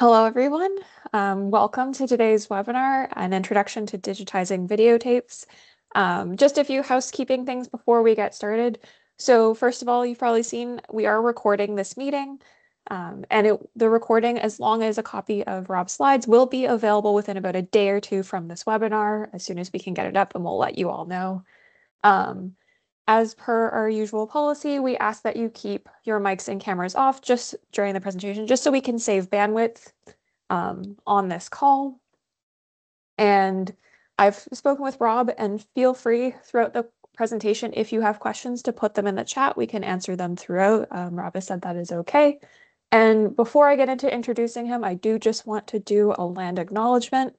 Hello, everyone. Um, welcome to today's webinar, an introduction to digitizing videotapes. Um, just a few housekeeping things before we get started. So first of all, you've probably seen we are recording this meeting um, and it, the recording, as long as a copy of Rob's slides, will be available within about a day or two from this webinar as soon as we can get it up and we'll let you all know. Um, as per our usual policy, we ask that you keep your mics and cameras off just during the presentation, just so we can save bandwidth um, on this call. And I've spoken with Rob and feel free throughout the presentation, if you have questions to put them in the chat, we can answer them throughout. Um, Rob has said that is okay. And before I get into introducing him, I do just want to do a land acknowledgement.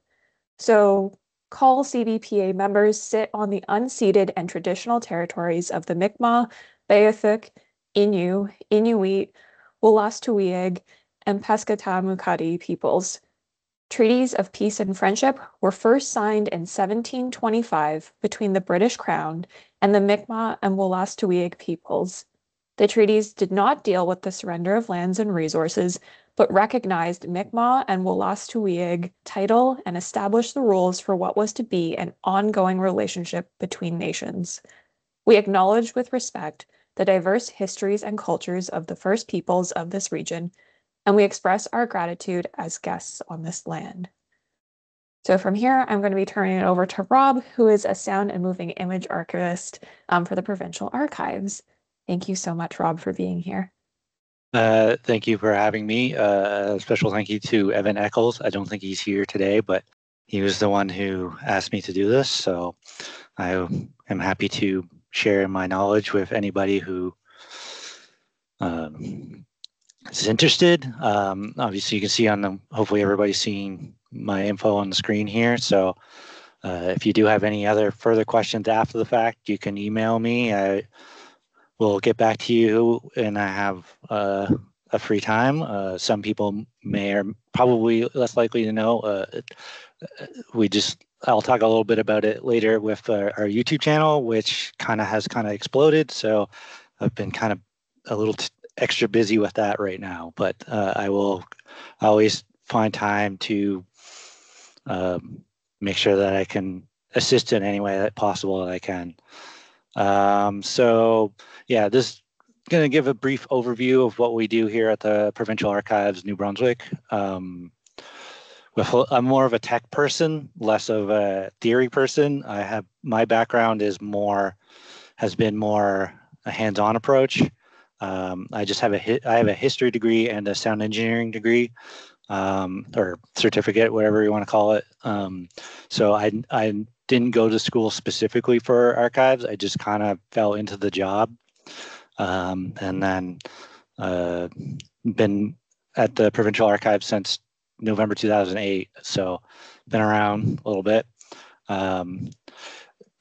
So CAUL CBPA members sit on the unceded and traditional territories of the Mi'kmaq, Beothuk, Innu, Inuit, Wolastoqiyik, and Peskotomuhkati peoples. Treaties of peace and friendship were first signed in 1725 between the British Crown and the Mi'kmaq and Wolastoqiyik peoples. The treaties did not deal with the surrender of lands and resources, but recognized Mi'kmaq and Wolastoqiyik title and established the rules for what was to be an ongoing relationship between nations. We acknowledge with respect the diverse histories and cultures of the first peoples of this region, and we express our gratitude as guests on this land. So from here, I'm going to be turning it over to Rob, who is a sound and moving image archivist um, for the Provincial Archives. Thank you so much, Rob, for being here. Uh, thank you for having me. Uh, special thank you to Evan Eccles. I don't think he's here today, but he was the one who asked me to do this. So I am happy to share my knowledge with anybody who um, is interested. Um, obviously, you can see on the, hopefully everybody's seeing my info on the screen here. So uh, if you do have any other further questions after the fact, you can email me. I, we'll get back to you and I have uh, a free time. Uh, some people may or probably less likely to know. Uh, we just, I'll talk a little bit about it later with our, our YouTube channel, which kind of has kind of exploded. So I've been kind of a little extra busy with that right now, but uh, I will always find time to um, make sure that I can assist in any way that possible that I can. Um, so yeah, this going to give a brief overview of what we do here at the Provincial Archives, New Brunswick. Um, with I'm more of a tech person, less of a theory person. I have my background is more has been more a hands-on approach. Um, I just have a I have a history degree and a sound engineering degree, um, or certificate, whatever you want to call it. Um, so I I didn't go to school specifically for archives. I just kind of fell into the job, um, and then uh, been at the provincial archives since November 2008. So been around a little bit. Um,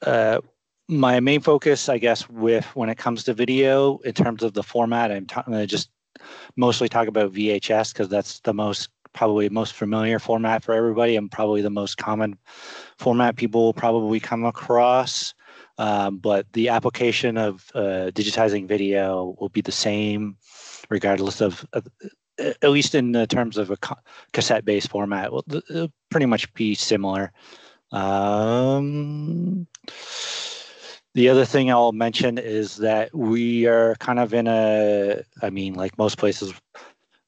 uh, my main focus, I guess, with when it comes to video in terms of the format, I'm, going to just mostly talk about VHS because that's the most probably most familiar format for everybody and probably the most common format people will probably come across. Um, but the application of uh, digitizing video will be the same regardless of, at least in the terms of a cassette based format will pretty much be similar um, the other thing I'll mention is that we are kind of in a, I mean, like most places,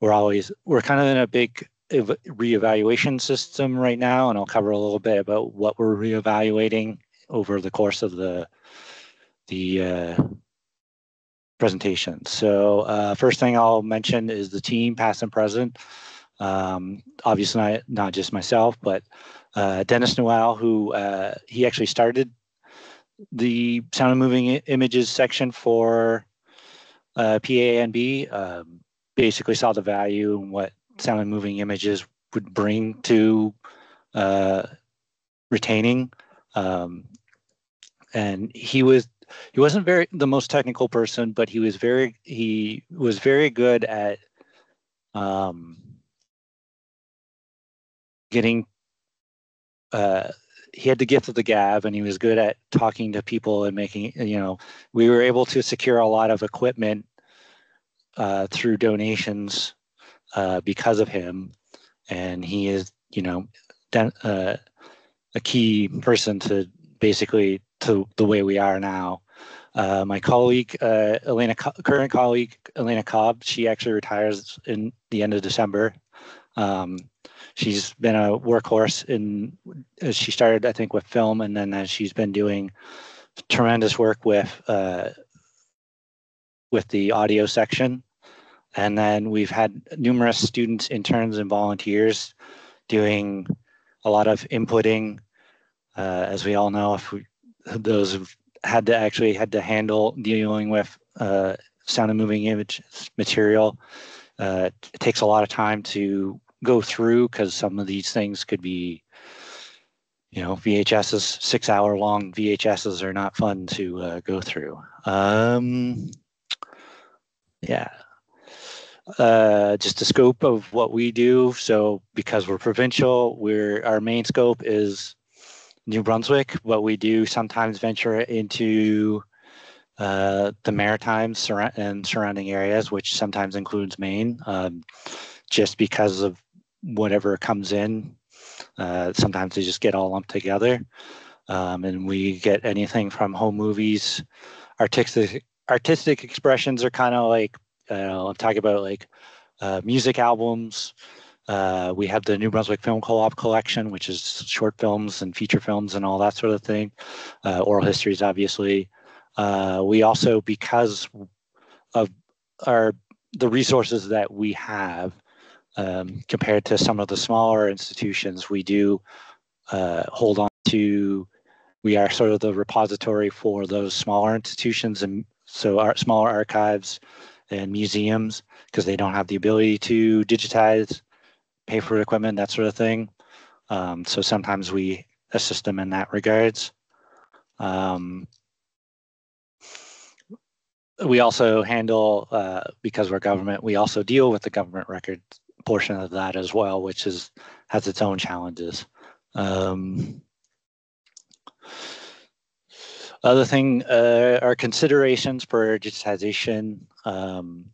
we're always, we're kind of in a big reevaluation system right now, and I'll cover a little bit about what we're reevaluating over the course of the the uh, presentation. So uh, first thing I'll mention is the team, past and present. Um, obviously, not, not just myself, but uh, Dennis Noel, who uh, he actually started the sound and moving images section for uh, PANB. Um, basically saw the value and what sound and moving images would bring to uh, retaining. Um, and he was he wasn't very the most technical person, but he was very he was very good at um, getting. Uh, he had the gift of the gab, and he was good at talking to people and making. You know, we were able to secure a lot of equipment uh, through donations uh, because of him. and he is, you know, uh, a key person to basically to the way we are now. Uh, my colleague, uh, Elena, current colleague Elena Cobb, she actually retires in the end of December. Um, she's been a workhorse in. She started, I think, with film, and then as she's been doing tremendous work with uh, with the audio section. And then we've had numerous students, interns, and volunteers doing a lot of inputting. Uh, as we all know, if we, those who've had to actually had to handle dealing with uh, sound and moving image material, uh, it takes a lot of time to go through because some of these things could be, you know, VHSs, six hour long VHSs are not fun to uh, go through. Um, yeah. Uh, just the scope of what we do. So because we're provincial, we're our main scope is New Brunswick, but we do sometimes venture into uh, the Maritimes sur- and surrounding areas, which sometimes includes Maine, um, just because of whatever comes in. Uh, sometimes they just get all lumped together. Um, and we get anything from home movies, artistic artistic expressions are kind of like uh, I'm talking about like uh, music albums. Uh, we have the New Brunswick Film Co-op collection, which is short films and feature films and all that sort of thing. Uh, oral histories, obviously. Uh, we also, because of our the resources that we have um, compared to some of the smaller institutions, we do uh, hold on to. We are sort of the repository for those smaller institutions and so our smaller archives and museums because they don't have the ability to digitize, pay for equipment, that sort of thing. Um, so sometimes we assist them in that regards. Um, we also handle, uh, because we're government, we also deal with the government record portion of that as well, which is has its own challenges. Um, other thing uh, are considerations for digitization. Um,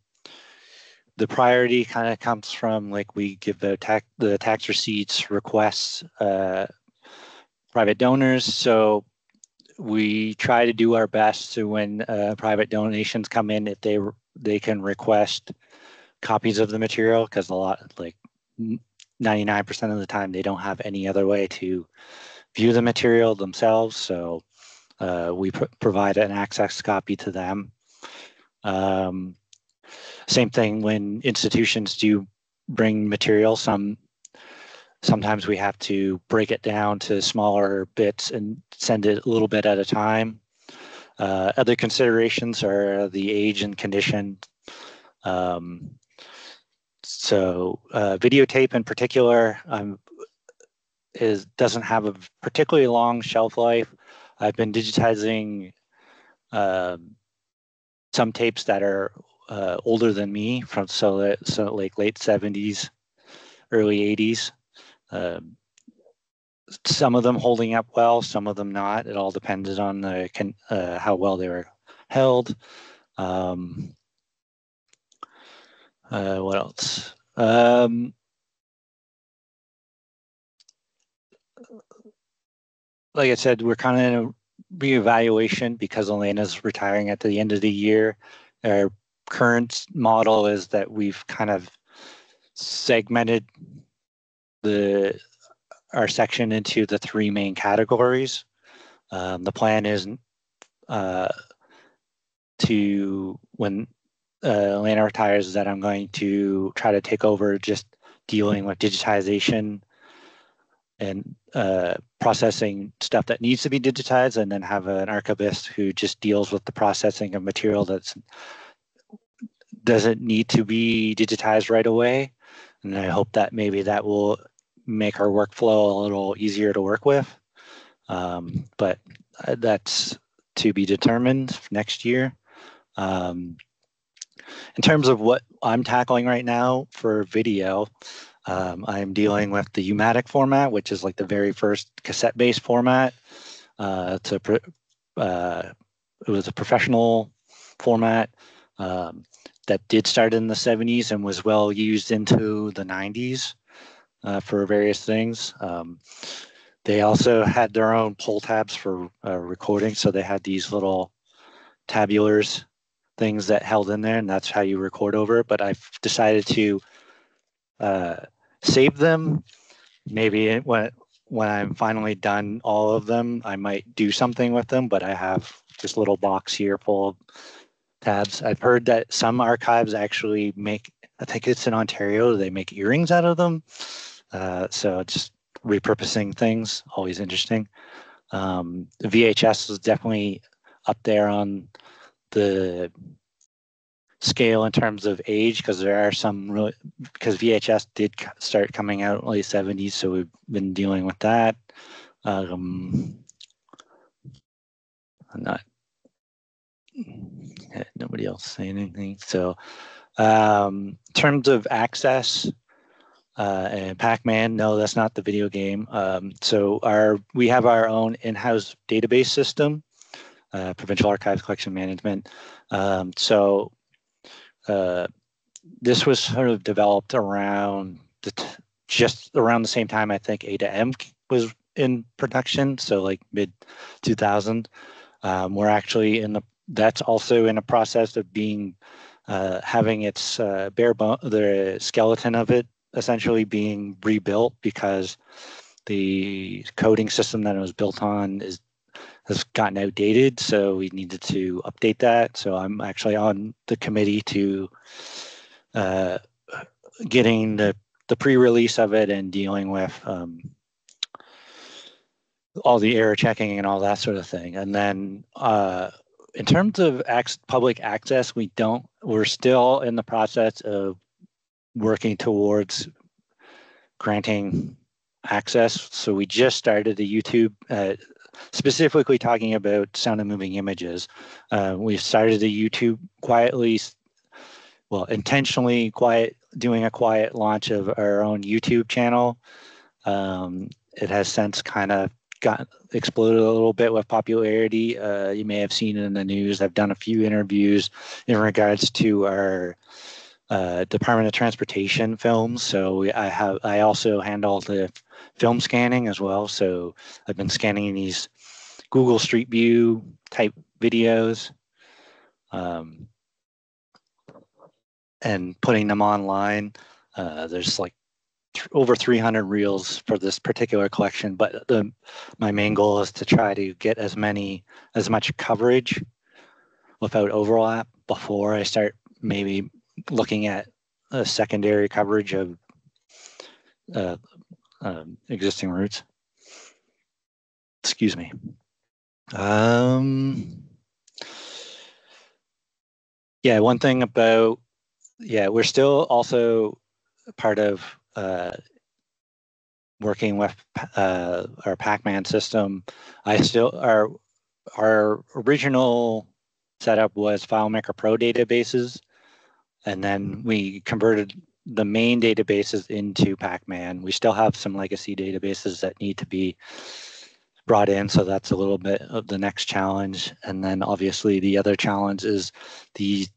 the priority kind of comes from like we give the tax the tax receipts requests uh, private donors. So we try to do our best to when uh, private donations come in, if they they can request copies of the material because a lot like 99% of the time they don't have any other way to view the material themselves. So uh, we pr provide an access copy to them. Um, same thing when institutions do bring material. Some sometimes we have to break it down to smaller bits and send it a little bit at a time. Uh, other considerations are the age and condition. Um, so uh, videotape in particular um, is doesn't have a particularly long shelf life. I've been digitizing uh, some tapes that are uh, older than me from so so like late 70s, early 80s. Uh, some of them holding up well, some of them not. It all depended on the uh, how well they were held. Um, uh, what else? Um, like I said, we're kind of in a reevaluation because Elena's retiring at the end of the year. Our current model is that we've kind of segmented the our section into the three main categories. Um, the plan is uh, to when uh, Elena retires that I'm going to try to take over just dealing with digitization and uh, processing stuff that needs to be digitized and then have an archivist who just deals with the processing of material that doesn't need to be digitized right away. And I hope that maybe that will make our workflow a little easier to work with. Um, but uh, that's to be determined next year. Um, in terms of what I'm tackling right now for video, um, I'm dealing with the U-matic format, which is like the very first cassette-based format. Uh, to uh, it was a professional format um, that did start in the 70s and was well used into the 90s. uh, for various things. Um, they also had their own pull tabs for uh, recording, so they had these little tabulars things that held in there, and that's how you record over it. But I've decided to uh, save them. Maybe when when I'm finally done all of them, I might do something with them. But I have this little box here full of tabs. I've heard that some archives actually make. I think it's in Ontario. They make earrings out of them. Uh, so just repurposing things, always interesting. Um, VHS is definitely up there on the scale in terms of age because there are some really because VHS did start coming out late 70s, so we've been dealing with that. Um, I'm not nobody else saying anything. So um, in terms of access, uh, and Pac-Man, no, that's not the video game. Um, so our we have our own in-house database system, uh, Provincial Archives Collection Management. Um, so uh, this was sort of developed around the t- just around the same time I think AtoM was in production, so like mid 2000. Um, we're actually in the that's also in a process of being uh, having its uh, bare bone the skeleton of it essentially being rebuilt because the coding system that it was built on is has gotten outdated so we needed to update that so i'm actually on the committee to uh, getting the the pre-release of it and dealing with um, all the error checking and all that sort of thing and then uh, in terms of public access we don't we're still in the process of working towards granting access. So we just started a YouTube, uh, specifically talking about sound and moving images. Uh, we started a YouTube quietly, well, intentionally quiet, doing a quiet launch of our own YouTube channel. Um, it has since kind of got exploded a little bit with popularity. Uh, you may have seen it in the news. I've done a few interviews in regards to our uh, Department of Transportation films. So I have I also handle the film scanning as well. So I've been scanning these Google Street View type videos um, and putting them online. Uh, there's like th- over 300 reels for this particular collection, but the my main goal is to try to get as many as much coverage without overlap before I start maybe looking at a secondary coverage of uh, uh, existing routes. Excuse me. Um, yeah, one thing about yeah, we're still also part of uh, working with uh, our Pac-Man system. I still our our original setup was FileMaker Pro databases, and then we converted the main databases into Pac-Man. We still have some legacy databases that need to be brought in, so that's a little bit of the next challenge. And then obviously the other challenge is the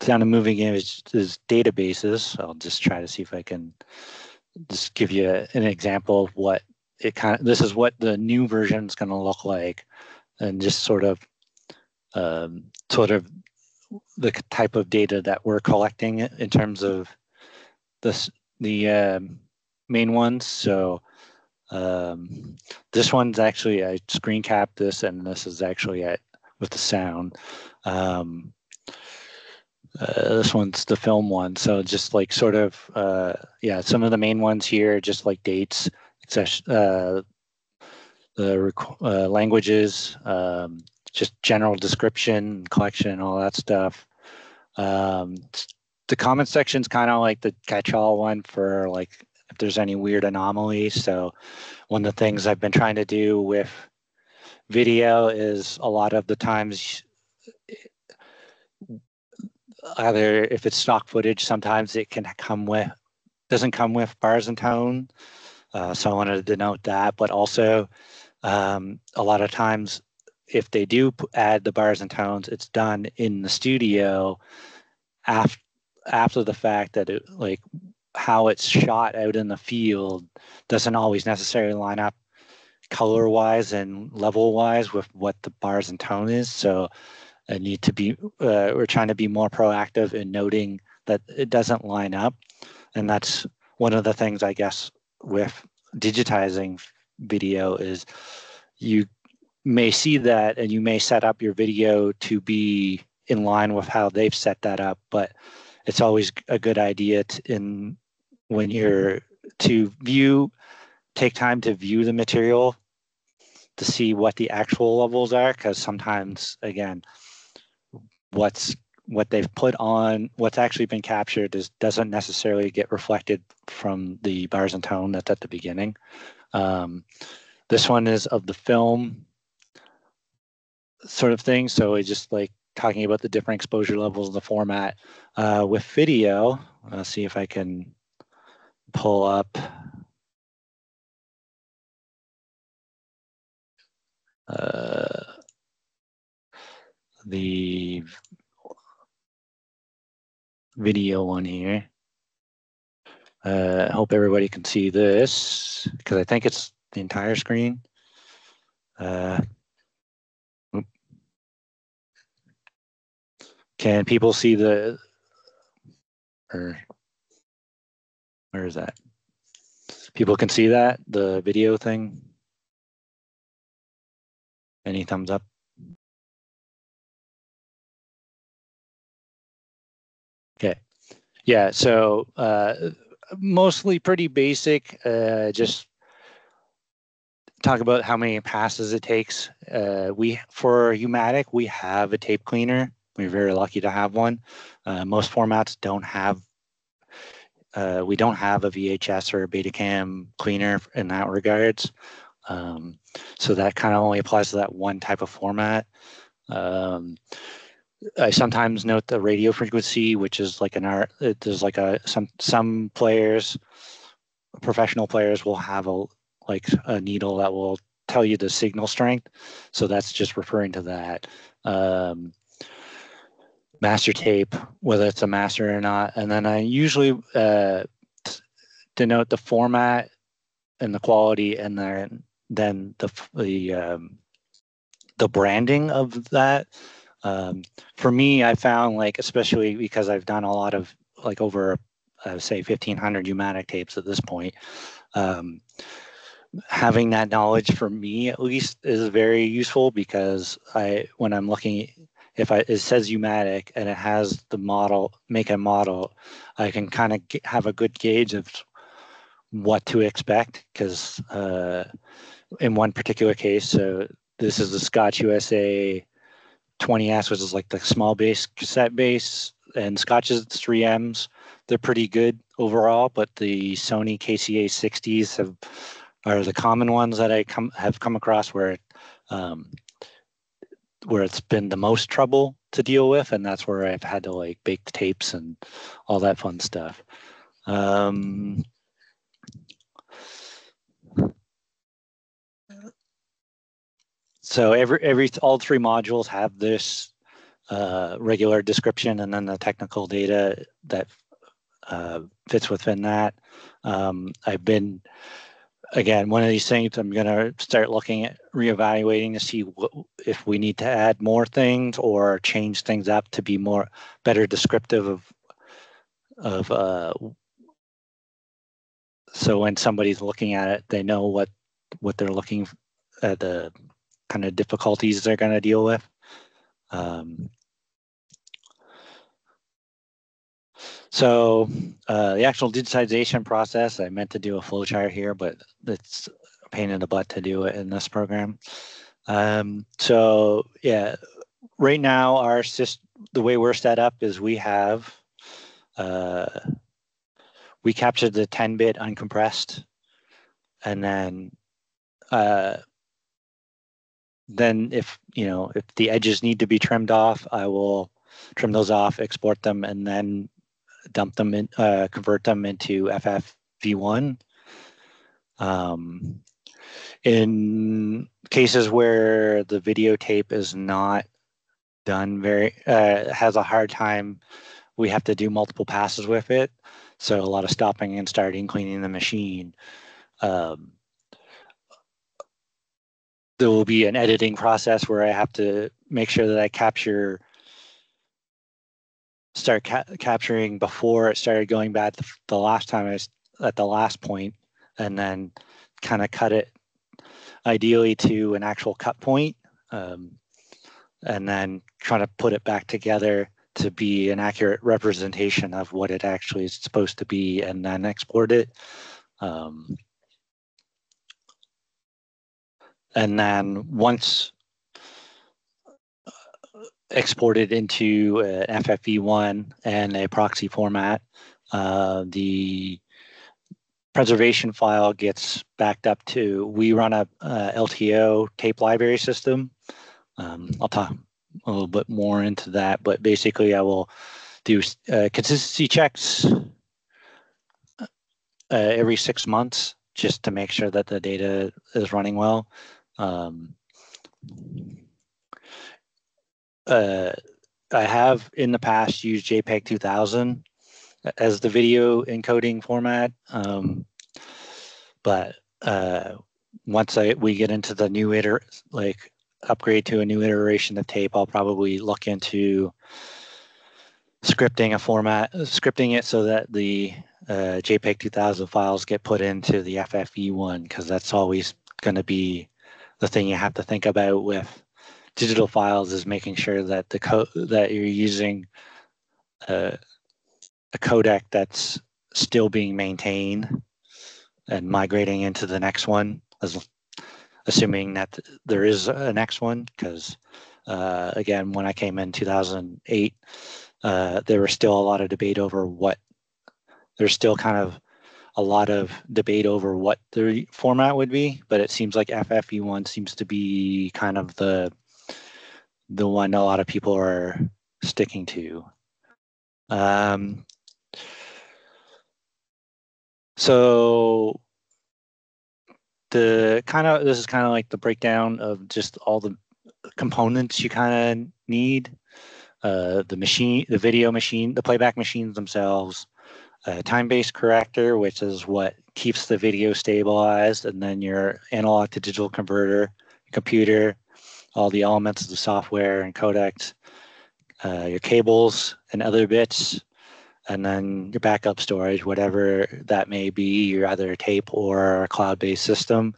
sound and moving images databases. I'll just try to see if I can just give you an example of what it kind of, this is what the new version is going to look like and just sort of um, sort of the type of data that we're collecting in terms of this the um, main ones. So um, this one's actually I screen capped this, and this is actually at with the sound. Um, uh, this one's the film one, so just like sort of uh, yeah, some of the main ones here, just like dates, uh, the uh, languages, um, just general description, collection, all that stuff. Um, the comment section is kind of like the catch-all one for like if there's any weird anomalies. So one of the things I've been trying to do with video is a lot of the times either if it's stock footage, sometimes it can come with doesn't come with bars and tone. Uh, so I wanted to denote that, but also um, a lot of times if they do add the bars and tones, it's done in the studio after after the fact that it like how it's shot out in the field doesn't always necessarily line up color wise and level wise with what the bars and tone is. So I need to be, uh, we're trying to be more proactive in noting that it doesn't line up. And that's one of the things I guess with digitizing video is you may see that and you may set up your video to be in line with how they've set that up, but it's always a good idea to, in when you're to view, take time to view the material to see what the actual levels are, because sometimes, again, what's what they've put on, what's actually been captured is doesn't necessarily get reflected from the bars and tone that's at the beginning. Um, this one is of the film sort of thing. So it just like talking about the different exposure levels of the format. Uh, with video, let's see if I can pull up uh, the video one here. Uh, I hope everybody can see this because I think it's the entire screen. Can people see the, or where is that? People can see that, the video thing? Any thumbs up? Okay. Yeah, so uh, mostly pretty basic, uh, just talk about how many passes it takes. Uh, we For U-matic, we have a tape cleaner. We're very lucky to have one. Uh, most formats don't have uh, we don't have a VHS or a Betacam cleaner in that regards. Um, so that kind of only applies to that one type of format. Um, I sometimes note the radio frequency, which is like an art. There's like a some some players, professional players will have a like a needle that will tell you the signal strength. So that's just referring to that. Um, master tape, whether it's a master or not. And then I usually uh, denote the format and the quality, and then then the the um, the branding of that. Um, for me, I found like especially because I've done a lot of like over uh, say 1500 U-matic tapes at this point. Um, having that knowledge for me at least is very useful because I when I'm looking if I, it says U-matic and it has the model, make a model, I can kind of have a good gauge of what to expect because uh, in one particular case, so this is the Scotch USA 20S, which is like the small base cassette base, and Scotch's 3Ms. They're pretty good overall, but the Sony KCA 60s have are the common ones that I come have come across where um, where it's been the most trouble to deal with, and that's where I've had to like bake the tapes and all that fun stuff. Um, so every every all three modules have this uh, regular description and then the technical data that uh, fits within that. Um, I've been again, one of these things I'm going to start looking at reevaluating to see what, if we need to add more things or change things up to be more better descriptive of of uh, so when somebody's looking at it, they know what what they're looking at the kind of difficulties they're going to deal with. Um, So uh, the actual digitization process, I meant to do a flowchart here, but it's a pain in the butt to do it in this program. Um, so yeah, right now our system, the way we're set up is we have, uh, we captured the 10-bit uncompressed, and then uh, then if you know if the edges need to be trimmed off, I will trim those off, export them, and then dump them in, uh, convert them into FFV1. Um, in cases where the videotape is not done very, uh, has a hard time, we have to do multiple passes with it. So a lot of stopping and starting, cleaning the machine. Um, there will be an editing process where I have to make sure that I capture start ca- capturing before it started going bad the, the last time I was at the last point and then kind of cut it ideally to an actual cut point um, and then try to put it back together to be an accurate representation of what it actually is supposed to be and then export it. Um, and then once exported into an FFV1 and a proxy format, uh, the preservation file gets backed up to, we run a, a LTO tape library system. Um, I'll talk a little bit more into that, but basically I will do uh, consistency checks uh, every six months just to make sure that the data is running well. Um, uh, I have in the past used JPEG 2000 as the video encoding format, um, but uh, once I we get into the new iter like upgrade to a new iteration of tape, I'll probably look into scripting a format, scripting it so that the uh, JPEG 2000 files get put into the FFV1 because that's always going to be the thing you have to think about with digital files is making sure that the code that you're using uh, a codec that's still being maintained and migrating into the next one as assuming that there is a next one because uh, again when i came in 2008 uh, there was still a lot of debate over what there's still kind of a lot of debate over what the format would be but it seems like ffv1 seems to be kind of the the one a lot of people are sticking to. Um, so the kind of this is kind of like the breakdown of just all the components you kind of need uh, the machine the video machine the playback machines themselves time-based corrector which is what keeps the video stabilized and then your analog to digital converter computer all the elements of the software and codecs uh, your cables and other bits and then your backup storage, whatever that may be, you're either tape or a cloud-based system,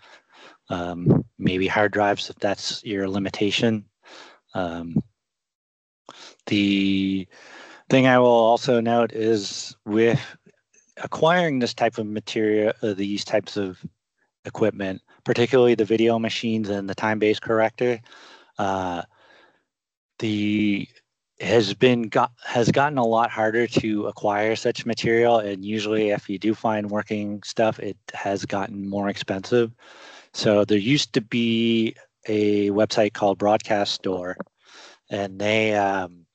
um, maybe hard drives if that's your limitation. Um, the thing I will also note is with acquiring this type of material, uh, these types of equipment, particularly the video machines and the time-based corrector, uh, the has been got has gotten a lot harder to acquire such material. And usually if you do find working stuff it has gotten more expensive. So there used to be a website called broadcast store and they um,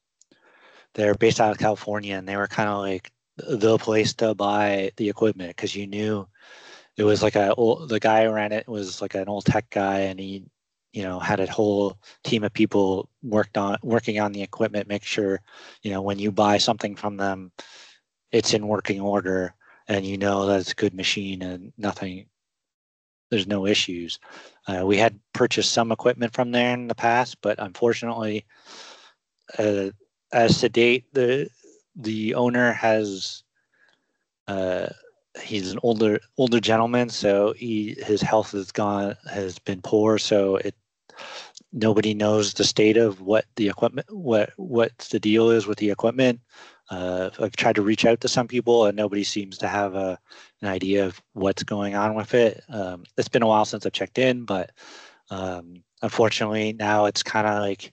they're based out of california and they were kind of like the place to buy the equipment because you knew it was like a old, the guy who ran it was like an old tech guy and he you know had a whole team of people worked on working on the equipment make sure you know when you buy something from them it's in working order and you know that it's a good machine and nothing there's no issues. Uh, we had purchased some equipment from there in the past but unfortunately uh, as to date the the owner has uh, he's an older older gentleman, so he his health has gone has been poor. So it nobody knows the state of what the equipment what what the deal is with the equipment. Uh, I've tried to reach out to some people, and nobody seems to have a an idea of what's going on with it. Um, it's been a while since I've checked in, but um, unfortunately now it's kind of like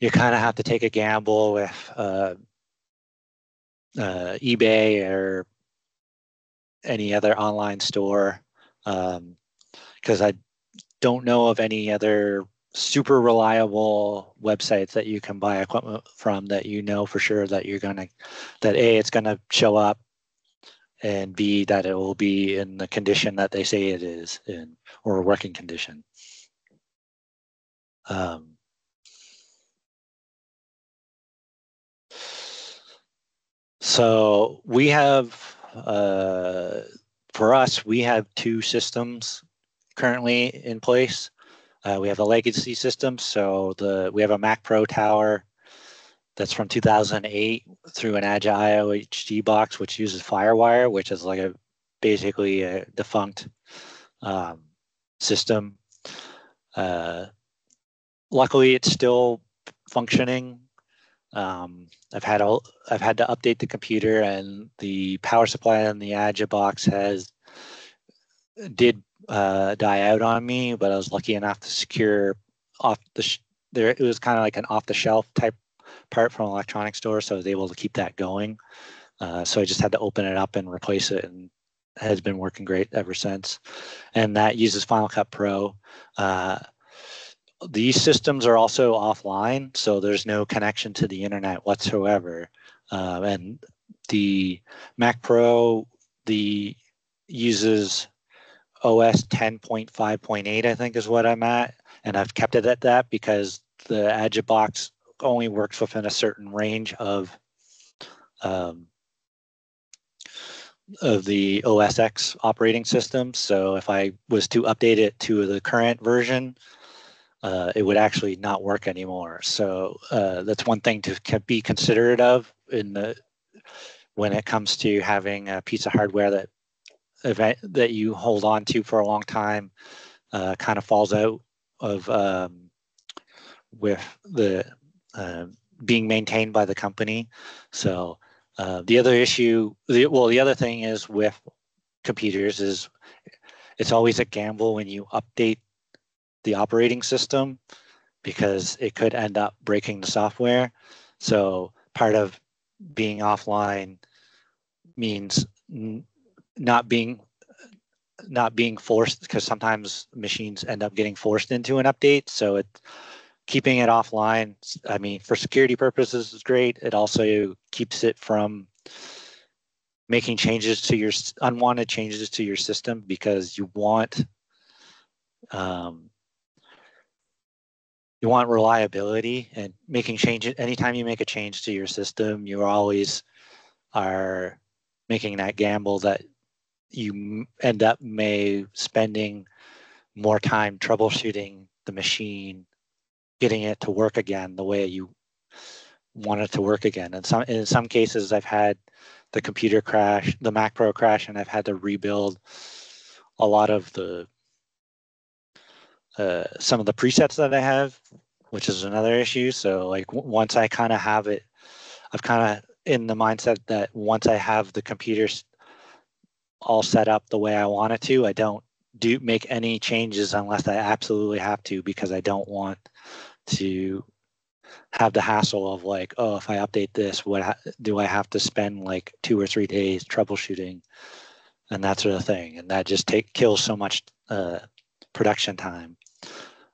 you kind of have to take a gamble with uh, uh, eBay or any other online store because um, I don't know of any other super reliable websites that you can buy equipment from that you know for sure that you're gonna that a it's gonna show up and b that it will be in the condition that they say it is in or working condition. Um, So we have, uh, for us, we have two systems currently in place. Uh, we have a legacy system. So the we have a Mac Pro tower that's from 2008 through an AJA Io HD box, which uses FireWire, which is like a basically a defunct um, system. Uh, luckily, it's still functioning. Um, I've had a, I've had to update the computer, and the power supply in the AJA Io box has did uh, die out on me, but I was lucky enough to secure off the sh- there. It was kind of like an off the shelf type part from an electronics store, so I was able to keep that going. Uh, so I just had to open it up and replace it, and has been working great ever since. And that uses Final Cut Pro. Uh, these systems are also offline, so there's no connection to the internet whatsoever. Uh, and the Mac Pro, the uses OS 10.5.8, I think is what I'm at. And I've kept it at that because the Agibox only works within a certain range of um, of the OS X operating system. So if I was to update it to the current version, uh, it would actually not work anymore. So uh, that's one thing to be considerate of in the when it comes to having a piece of hardware that event that you hold on to for a long time uh, kind of falls out of um, with the uh, being maintained by the company. So uh, the other issue, the, well, the other thing is with computers is it's always a gamble when you update the operating system because it could end up breaking the software. So part of being offline means not being not being forced because sometimes machines end up getting forced into an update. So it keeping it offline, I mean, for security purposes is great. It also keeps it from making changes to your unwanted changes to your system because you want um, you want reliability and making changes anytime you make a change to your system you always are making that gamble that you end up may spending more time troubleshooting the machine, getting it to work again the way you want it to work again. And some in some cases, I've had the computer crash, the Mac Pro crash, and I've had to rebuild a lot of the uh, some of the presets that I have, which is another issue. So like once I kind of have it, I've kind of in the mindset that once I have the computers all set up the way I want it to. I don't do make any changes unless I absolutely have to because I don't want to have the hassle of like, oh, if I update this, what ha- do I have to spend like two or three days troubleshooting and that sort of thing, and that just take kills so much uh, production time.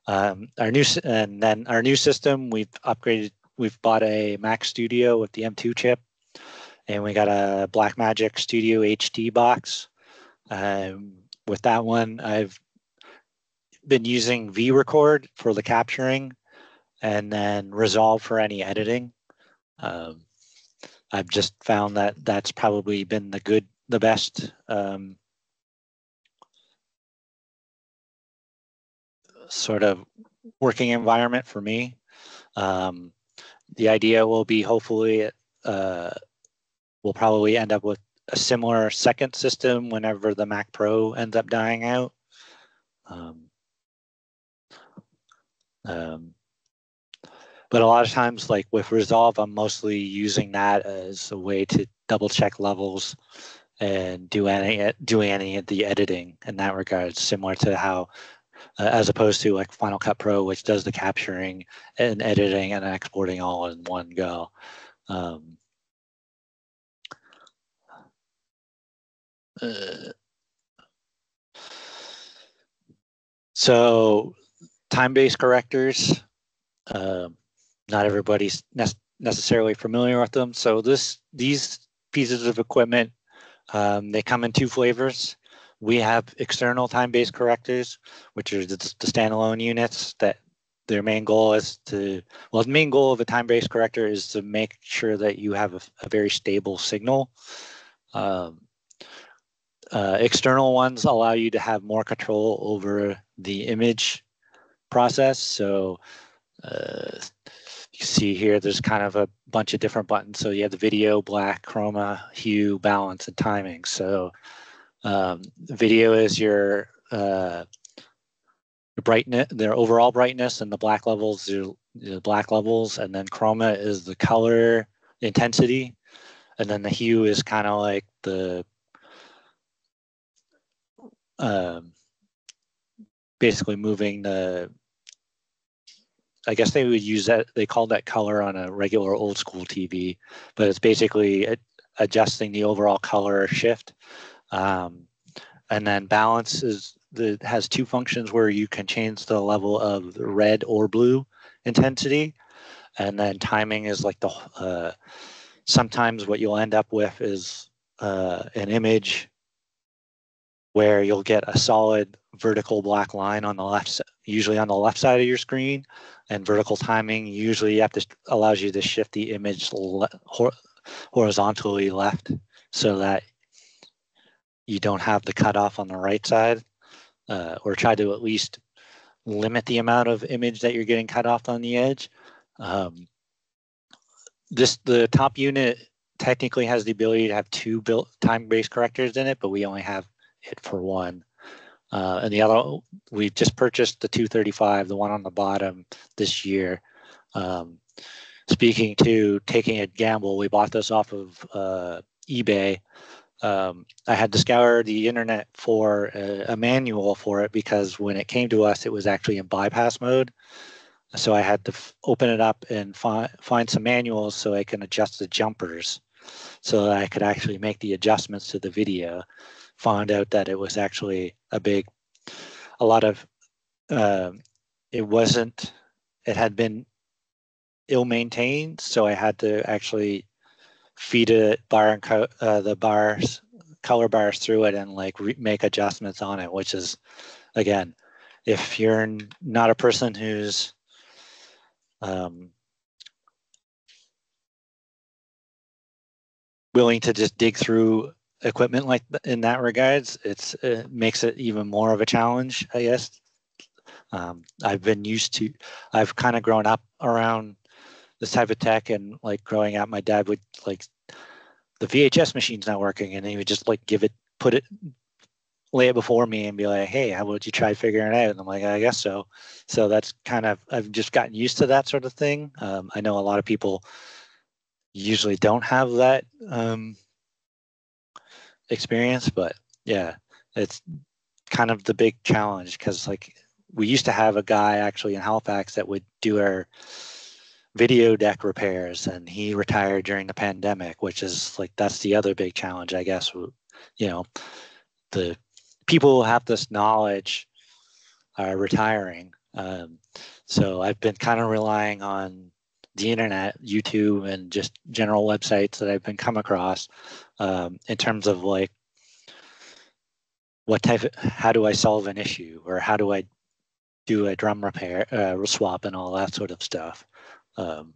Um, our new and then our new system, we've upgraded. We've bought a Mac Studio with the M2 chip and we got a Blackmagic Studio HD box. Um, with that one, I've been using vRecord for the capturing and then Resolve for any editing. Um, I've just found that that's probably been the good, the best um, sort of working environment for me. Um, the idea will be hopefully uh, we'll probably end up with a similar second system whenever the Mac Pro ends up dying out. Um, um, but a lot of times, like with Resolve, I'm mostly using that as a way to double check levels and do any doing any of the editing in that regard, similar to how, uh, as opposed to like Final Cut Pro, which does the capturing and editing and exporting all in one go. Um, Uh, so time-based correctors, uh, not everybody's ne necessarily familiar with them. So this these pieces of equipment, um, they come in two flavors. We have external time-based correctors, which are the, the standalone units that their main goal is to well the main goal of a time-based corrector is to make sure that you have a, a very stable signal. Um, uh, external ones allow you to have more control over the image process. So uh, you see here there's kind of a bunch of different buttons. So you have the video black chroma hue balance and timing. So um, video is your uh, brightness, their overall brightness, and the black levels, the, the black levels, and then chroma is the color intensity, and then the hue is kind of like the um, basically moving the. I guess they would use that. They call that color on a regular old school TV, but it's basically adjusting the overall color shift. Um, and then balance is the has two functions where you can change the level of red or blue intensity. And then timing is like the uh, sometimes what you'll end up with is uh, an image where you'll get a solid vertical black line on the left usually on the left side of your screen. And vertical timing usually you have to allows you to shift the image hor horizontally left so that you don't have the cutoff on the right side uh, or try to at least limit the amount of image that you're getting cut off on the edge. Um, this the top unit technically has the ability to have two built time-based correctors in it, but we only have it for one. Uh, and the other, we just purchased the 235, the one on the bottom this year. Um, speaking to taking a gamble, we bought this off of uh, eBay um, I had to scour the internet for a, a, manual for it because when it came to us, it was actually in bypass mode. So I had to f- open it up and fi- find some manuals so I can adjust the jumpers so that I could actually make the adjustments to the video. Found out that it was actually a big, a lot of, uh, it wasn't, it had been ill maintained. So I had to actually feed it bar and co- uh, the bars color bars through it and like re- make adjustments on it which is again if you're not a person who's um, willing to just dig through equipment like in that regards it's it makes it even more of a challenge i guess. Um, i've been used to i've kind of grown up around this type of tech and like growing up my dad would like the vhs machine's not working and he would just like give it put it lay it before me and be like hey how about you try figuring it out? And i'm like i guess so. So that's kind of i've just gotten used to that sort of thing. Um, i know a lot of people usually don't have that um, experience but yeah it's kind of the big challenge because like we used to have a guy actually in halifax that would do our video deck repairs and he retired during the pandemic which is like that's the other big challenge i guess you know the people who have this knowledge are retiring um, so i've been kind of relying on the internet youtube and just general websites that i've been come across um, in terms of like what type of how do i solve an issue or how do i do a drum repair uh, swap and all that sort of stuff um,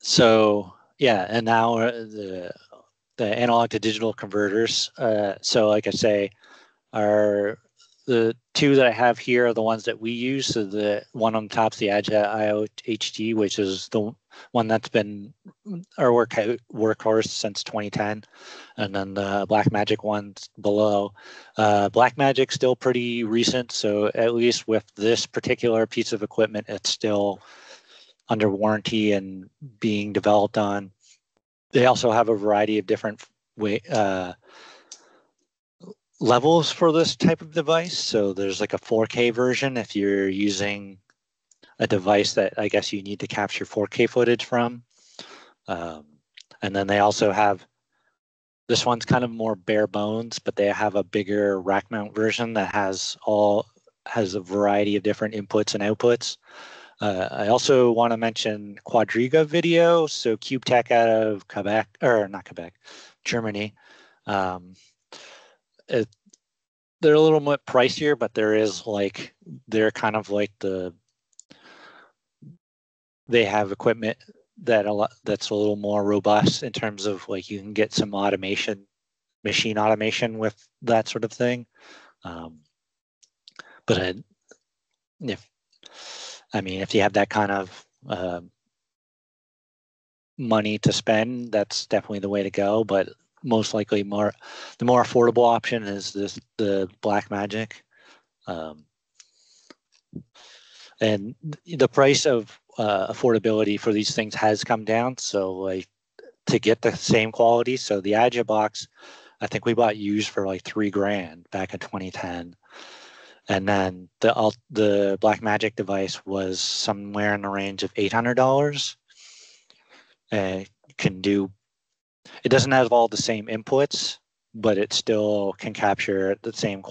so yeah, and now uh, the the analog to digital converters. Uh, so like I say, are the two that I have here are the ones that we use. So the one on top is the AJA Io HD, which is the one that's been our work workhorse since 2010, and then the Blackmagic ones below. Uh, Blackmagic still pretty recent, so at least with this particular piece of equipment, it's still under warranty and being developed on. They also have a variety of different way uh, levels for this type of device. So there's like a 4K version if you're using a device that I guess you need to capture 4K footage from. Um, and then they also have this one's kind of more bare bones, but they have a bigger rack mount version that has all has a variety of different inputs and outputs. Uh, I also want to mention Quadriga Video, so Cube-Tec out of Quebec or not Quebec, Germany. Um, it, they're a little bit pricier, but there is like they're kind of like the they have equipment that a lot that's a little more robust in terms of like you can get some automation, machine automation with that sort of thing. Um, but I, if I mean if you have that kind of uh, money to spend, that's definitely the way to go. But most likely, more the more affordable option is this the Blackmagic. Um, and the price of uh, affordability for these things has come down. So like to get the same quality. So the AJA box, I think we bought used for like three grand back in 2010. And then the the Blackmagic device was somewhere in the range of eight hundred dollars. And can do. It doesn't have all the same inputs, but it still can capture the same,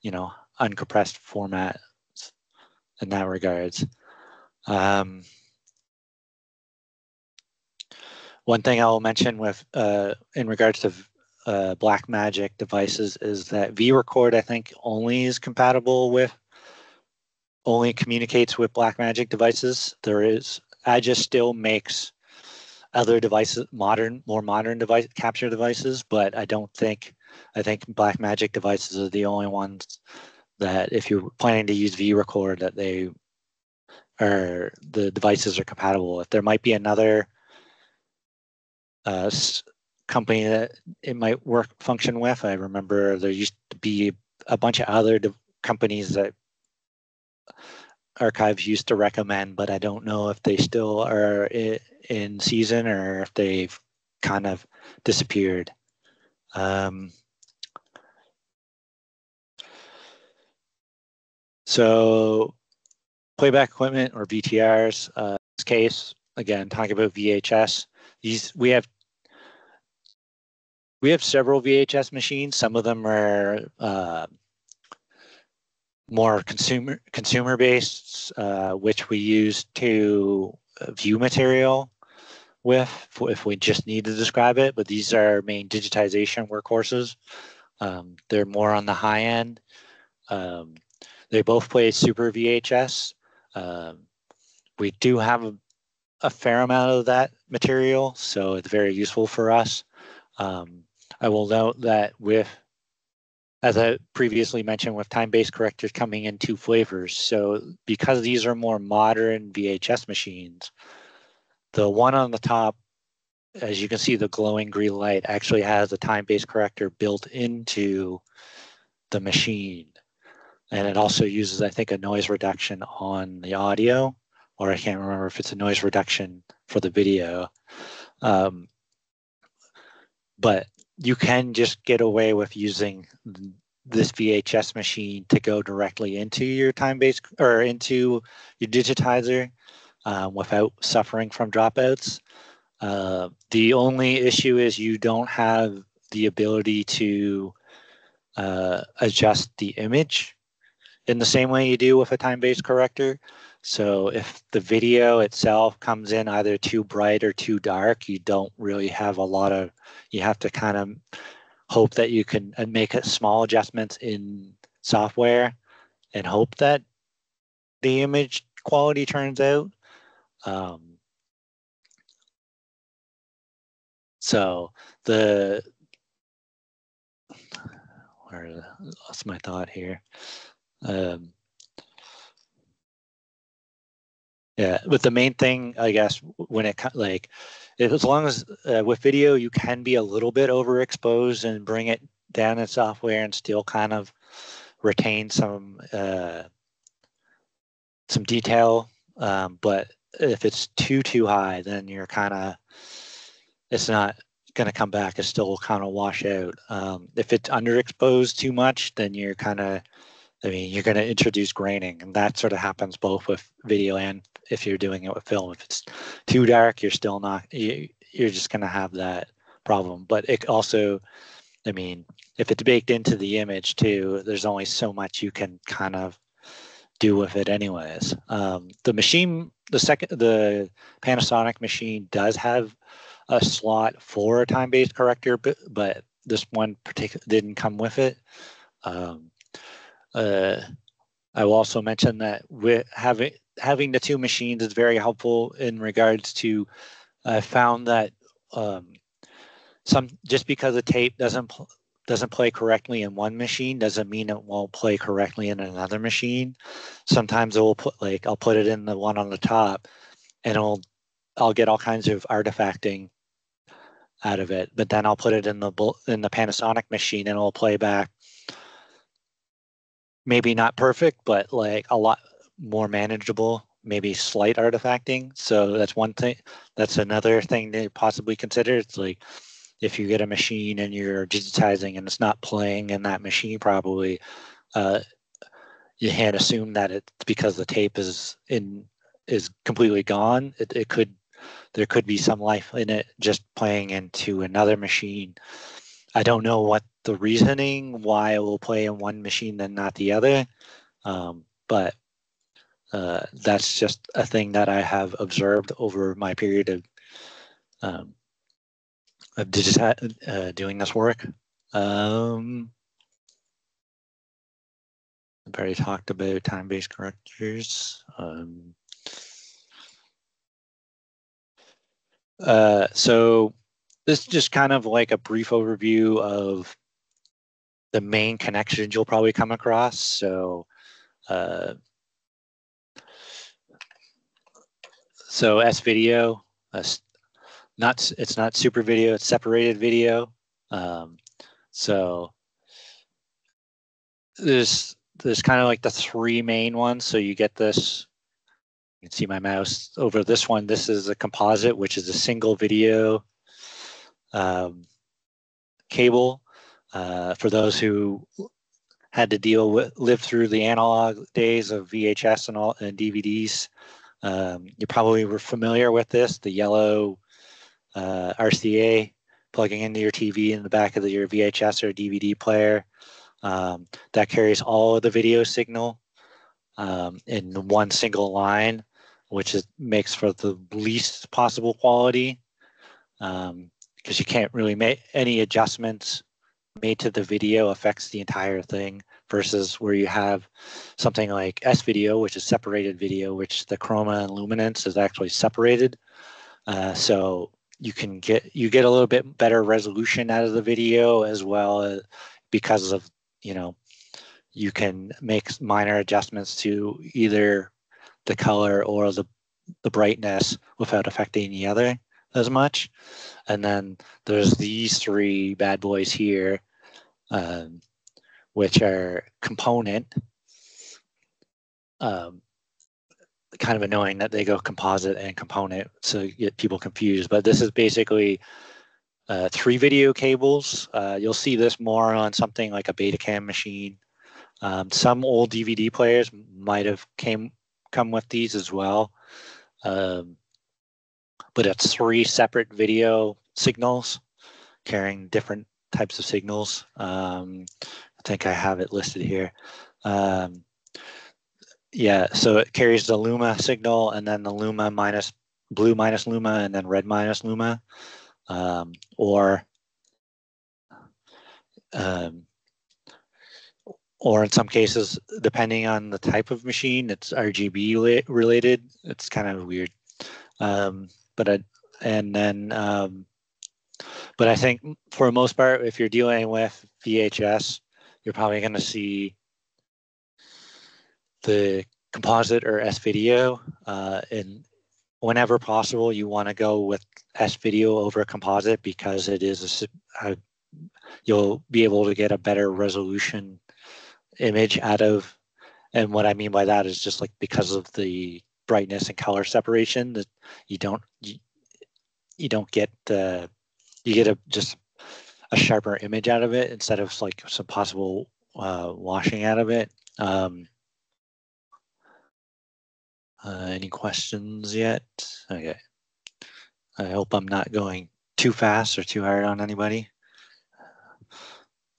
you know, uncompressed format in that regards. Um, one thing I will mention with uh, in regards to uh, Blackmagic devices is that vRecord I think only is compatible with only communicates with Blackmagic devices. There is AJA still makes other devices modern more modern device capture devices, but I don't think I think Blackmagic devices are the only ones that if you're planning to use vRecord that they or the devices are compatible with. There might be another uh, company that it might work function with. I remember there used to be a bunch of other companies that archives used to recommend, but I don't know if they still are in season or if they've kind of disappeared. Um, so playback equipment or VTRs. Uh, this case, again, talking about VHS. These we have we have several VHS machines. Some of them are uh, more consumer consumer based, uh, which we use to view material with if we just need to describe it. But these are main digitization workhorses. Um, they're more on the high end. Um, they both play Super VHS. Um, we do have a, fair amount of that material, so it's very useful for us. Um, I will note that with, as I previously mentioned, with time-based correctors coming in two flavors. So because these are more modern VHS machines, the one on the top, as you can see, the glowing green light actually has a time-based corrector built into the machine. And it also uses, I think, a noise reduction on the audio, or I can't remember if it's a noise reduction for the video. Um, but you can just get away with using this VHS machine to go directly into your time-based or into your digitizer um, without suffering from dropouts. Uh, the only issue is you don't have the ability to uh, adjust the image in the same way you do with a time-based corrector. So if the video itself comes in either too bright or too dark, you don't really have a lot of, you have to kind of hope that you can make small adjustments in software and hope that the image quality turns out. Um, so the, where lost my thought here. Um, yeah, but the main thing, I guess, when it like, as long as uh, with video you can be a little bit overexposed and bring it down in software and still kind of retain some uh, some detail. Um, but if it's too too high, then you're kind of it's not going to come back. It's still kind of wash out. Um, if it's underexposed too much, then you're kind of I mean, you're going to introduce graining, and that sort of happens both with video and if you're doing it with film. If it's too dark, you're still not, you, you're just going to have that problem. But it also, I mean, if it's baked into the image too, there's only so much you can kind of do with it anyways. Um, the machine, the second, the Panasonic machine does have a slot for a time-based corrector, but, but this one particular didn't come with it. Um, uh, I will also mention that having having the two machines is very helpful in regards to. I found that um, some just because the tape doesn't pl- doesn't play correctly in one machine doesn't mean it won't play correctly in another machine. Sometimes it will put like I'll put it in the one on the top, and it'll I'll get all kinds of artifacting out of it. But then I'll put it in the in the Panasonic machine, and it'll play back. Maybe not perfect, but like a lot more manageable. Maybe slight artifacting. So that's one thing. That's another thing to possibly consider. It's like if you get a machine and you're digitizing and it's not playing in that machine probably, uh, you can't assume that it's because the tape is in is completely gone. It, it could there could be some life in it just playing into another machine. I don't know what the reasoning why it will play in one machine and not the other, um, but uh, that's just a thing that I have observed over my period of um, of uh, doing this work. Um, I've already talked about time-based correctors. Um, uh, so this is just kind of like a brief overview of the main connections you'll probably come across. So uh, so S video, uh, not it's not super video, it's separated video. Um, so there's there's kind of like the three main ones. So you get this, you can see my mouse over this one. This is a composite, which is a single video um, cable. Uh, for those who had to deal with live through the analog days of VHS and all and DVDs, um, you probably were familiar with this. The yellow uh, RCA plugging into your TV in the back of the, your VHS or DVD player. Um, that carries all of the video signal um, in one single line, which is, makes for the least possible quality because you can't really make any adjustments made to the video affects the entire thing versus where you have something like S video, which is separated video, which the chroma and luminance is actually separated. Uh, so you can get you get a little bit better resolution out of the video as well as because of you know you can make minor adjustments to either the color or the the brightness without affecting the other as much and then there's these three bad boys here um, which are component um, kind of annoying that they go composite and component, so you get people confused. But this is basically uh, three video cables. Uh, you'll see this more on something like a Betacam machine. Um, some old DVD players might have came come with these as well. Um, but it's three separate video signals carrying different types of signals. Um, I think I have it listed here. Um, yeah, so it carries the luma signal and then the luma minus blue minus luma and then red minus luma. Um, or um, or in some cases, depending on the type of machine, it's RGB related. It's kind of weird. Um, but I, and then, um, but I think for the most part, if you're dealing with VHS, you're probably going to see the composite or S video. Uh, and whenever possible, you want to go with S video over composite because it is a, a, you'll be able to get a better resolution image out of. And what I mean by that is just like because of the brightness and color separation that you don't you, you don't get the you get a just a sharper image out of it instead of like some possible uh, washing out of it. Um, uh, any questions yet? Okay. I hope I'm not going too fast or too hard on anybody.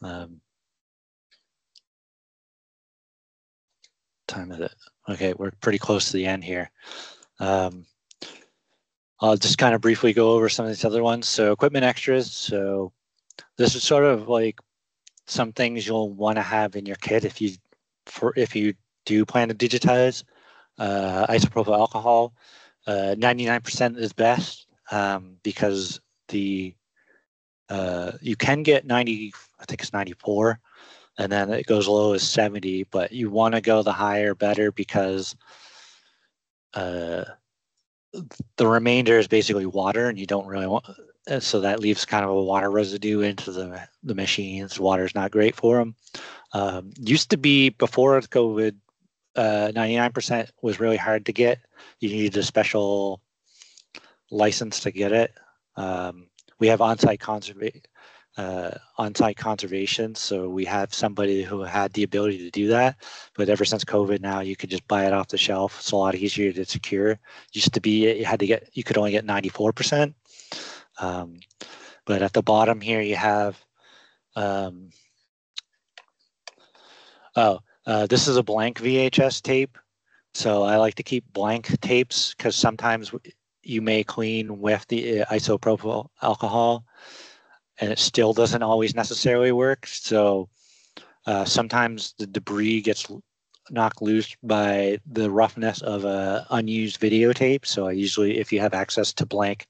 Um, time is it? Okay, we're pretty close to the end here. Um, I'll just kind of briefly go over some of these other ones. So equipment extras. So this is sort of like some things you'll want to have in your kit if you for if you do plan to digitize uh, isopropyl alcohol, 99% uh, is best um, because the uh, you can get 90, I think it's 94, and then it goes low as 70, but you want to go the higher better because uh, the remainder is basically water and you don't really want, so that leaves kind of a water residue into the, the machines. Water is not great for them. Um, used to be before COVID, uh, 99% was really hard to get. You needed a special license to get it. Um, we have on-site uh, on-site conservation, so we have somebody who had the ability to do that. But ever since COVID, now you could just buy it off the shelf. It's a lot easier to secure. Used to be you had to get you could only get 94%. Um, but at the bottom here you have um, oh uh, this is a blank VHS tape. So I like to keep blank tapes because sometimes you may clean with the uh, isopropyl alcohol and it still doesn't always necessarily work. So uh, sometimes the debris gets knocked loose by the roughness of a unused videotape. So I usually, if you have access to blank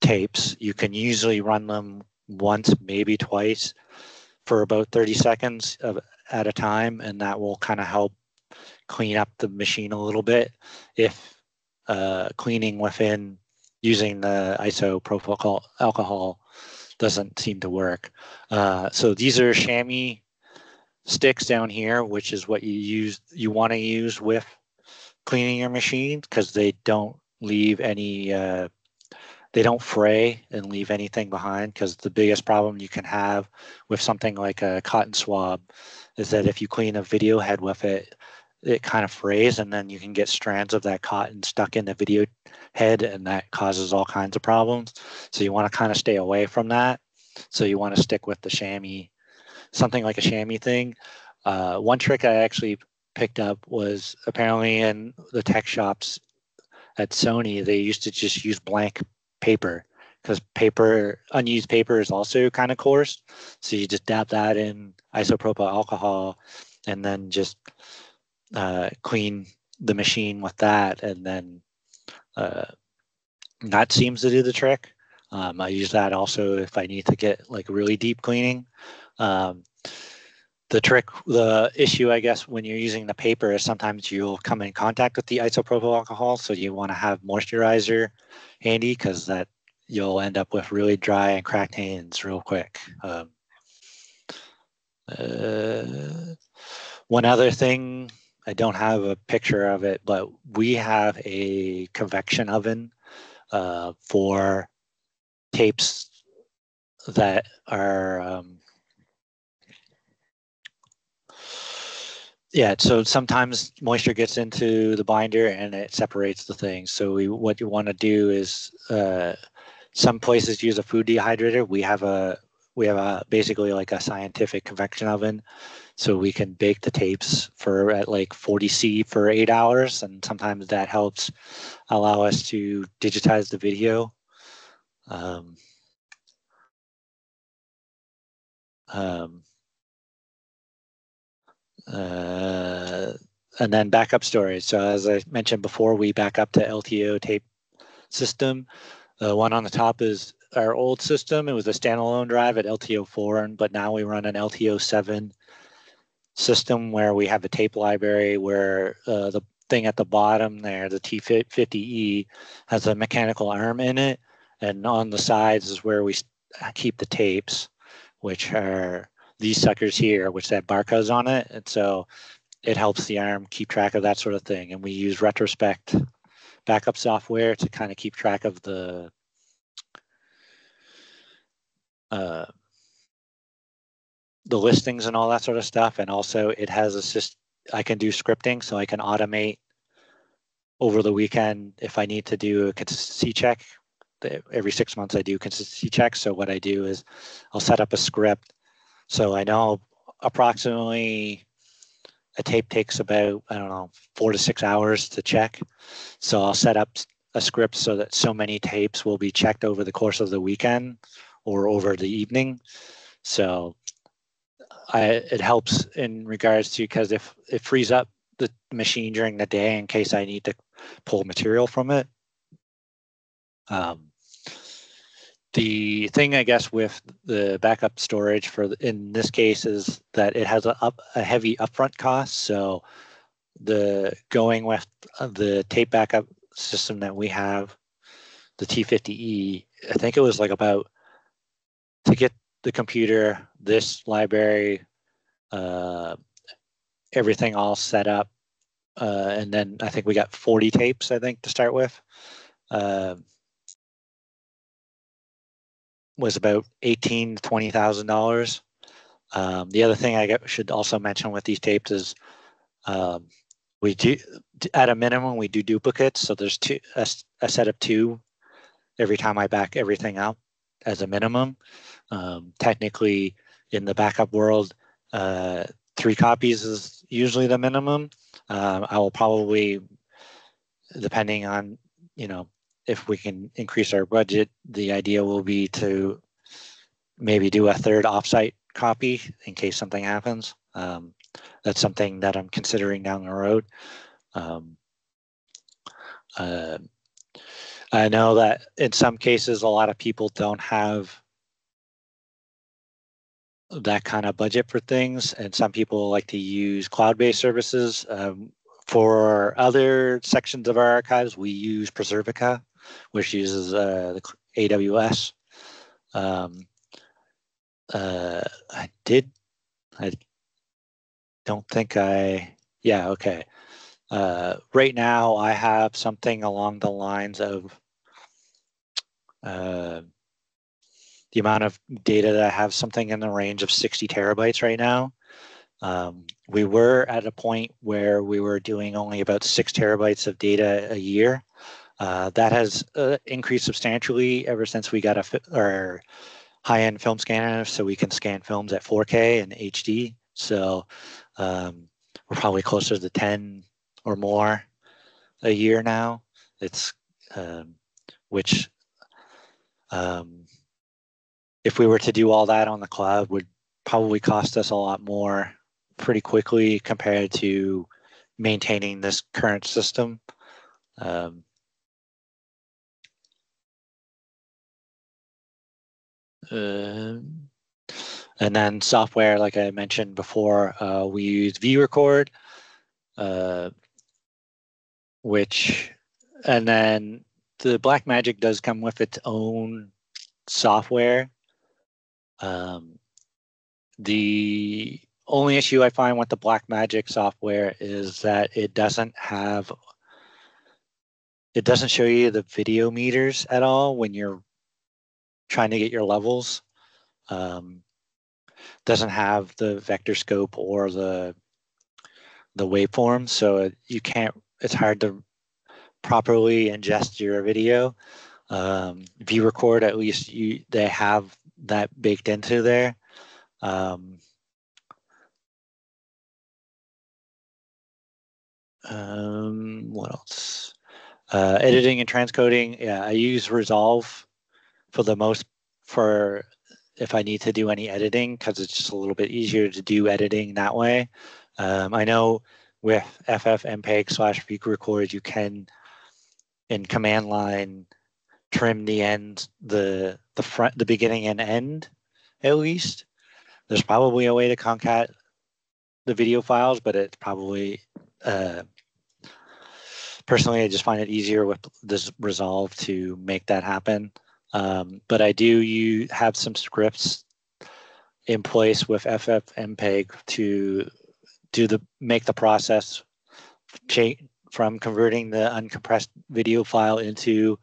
tapes, you can usually run them once, maybe twice for about 30 seconds of, at a time. And that will kind of help clean up the machine a little bit. If uh, cleaning within using the isopropyl alcohol doesn't seem to work. Uh, so these are chamois sticks down here, which is what you use you want to use with cleaning your machine because they don't leave any uh, they don't fray and leave anything behind because the biggest problem you can have with something like a cotton swab is that if you clean a video head with it it kind of frays and then you can get strands of that cotton stuck in the video head and that causes all kinds of problems. So you want to kind of stay away from that. So you want to stick with the chamois, something like a chamois thing. Uh, one trick I actually picked up was apparently in the tech shops at Sony, they used to just use blank paper because paper, unused paper is also kind of coarse. So you just dab that in isopropyl alcohol and then just uh, clean the machine with that, and then uh, that seems to do the trick. Um, I use that also if I need to get like really deep cleaning. Um, the trick, the issue, I guess, when you're using the paper is sometimes you'll come in contact with the isopropyl alcohol, so you want to have moisturizer handy because that you'll end up with really dry and cracked hands real quick. Um, uh, one other thing I don't have a picture of it, but we have a convection oven uh, for tapes that are um, yeah so sometimes moisture gets into the binder and it separates the things. So we, what you want to do is uh, some places use a food dehydrator. We have a we have a basically like a scientific convection oven so we can bake the tapes for at like 40 C for eight hours. And sometimes that helps allow us to digitize the video. Um, um, uh, and then backup storage. So as I mentioned before, we back up to LTO tape system. The one on the top is our old system. It was a standalone drive at LTO4, but now we run an LTO7 system where we have a tape library where uh, the thing at the bottom there, the T50E, has a mechanical arm in it. And on the sides is where we keep the tapes, which are these suckers here, which have barcodes on it. And so it helps the arm keep track of that sort of thing. And we use retrospect backup software to kind of keep track of the uh, the listings and all that sort of stuff. And also it has assist, I can do scripting so I can automate over the weekend if I need to do a consistency check. Every six months I do consistency checks. So what I do is I'll set up a script. So I know approximately a tape takes about, I don't know, four to six hours to check. So I'll set up a script so that so many tapes will be checked over the course of the weekend or over the evening. So I, it helps in regards to because if it frees up the machine during the day in case I need to pull material from it. Um, the thing I guess with the backup storage for in this case is that it has a, up, a heavy upfront cost. So the going with the tape backup system that we have, the T50E, I think it was like about to get the computer, this library, uh, everything all set up. Uh, and then I think we got 40 tapes, I think, to start with. Uh, was about eighteen to twenty thousand dollars. Um, the other thing I should also mention with these tapes is um, we do at a minimum we do duplicates. So there's two a, a, set of two every time I back everything up as a minimum. Um, technically, in the backup world, uh, three copies is usually the minimum. Um, I will probably, depending on you know if we can increase our budget, the idea will be to maybe do a third offsite copy in case something happens. Um, that's something that I'm considering down the road. Um, uh, I know that in some cases, a lot of people don't have that kind of budget for things, and some people like to use cloud-based services. Um, for other sections of our archives, we use Preservica, which uses uh, the AWS. Um, uh, I did. I don't think I. Yeah. Okay. Uh, right now, I have something along the lines of uh, the amount of data that I have something in the range of 60 terabytes right now. Um, we were at a point where we were doing only about six terabytes of data a year. Uh, that has uh, increased substantially ever since we got a our high-end film scanner, so we can scan films at 4K and HD. So um, we're probably closer to 10 or more a year now. It's um, which um, if we were to do all that on the cloud would probably cost us a lot more pretty quickly compared to maintaining this current system. Um, Um, and then software, like I mentioned before, uh, we use vRecord, uh, which, and then the Blackmagic does come with its own software. Um, the only issue I find with the Blackmagic software is that it doesn't have, it doesn't show you the video meters at all when you're trying to get your levels. Um, doesn't have the vector scope or the the waveform, so you can't. It's hard to properly ingest your video. Um, Record at least you they have that baked into there. Um, um, what else? Uh, editing and transcoding. Yeah, I use Resolve for the most for if I need to do any editing because it's just a little bit easier to do editing that way. Um, I know with FFmpeg slash vRecord, you can in command line trim the end, the the front, the beginning and end at least. There's probably a way to concat the video files, but it's probably uh, personally I just find it easier with this resolve to make that happen. Um, but I do you have some scripts in place with FFmpeg to do the make the process change from converting the uncompressed video file into